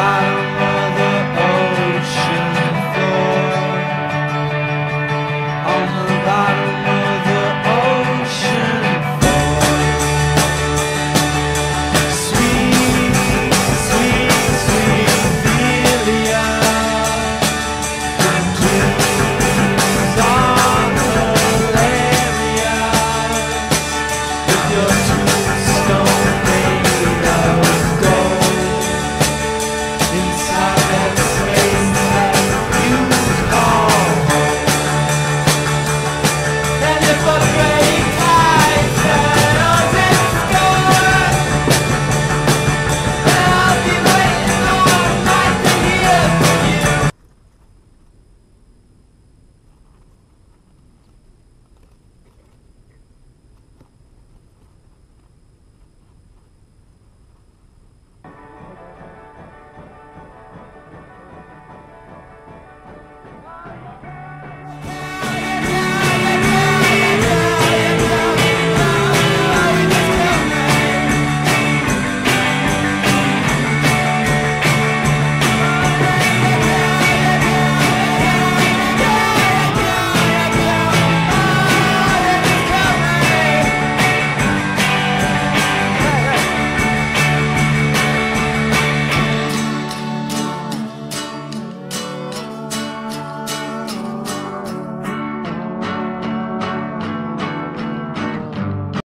bye.